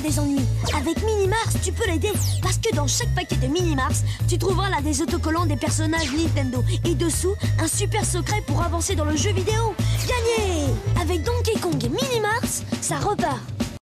des ennuis, avec Minimars, tu peux l'aider. Parce que dans chaque paquet de Minimars, tu trouveras là des autocollants des personnages Nintendo. Et dessous, un super secret pour avancer dans le jeu vidéo. Gagné Avec Donkey Kong et Minimars, ça repart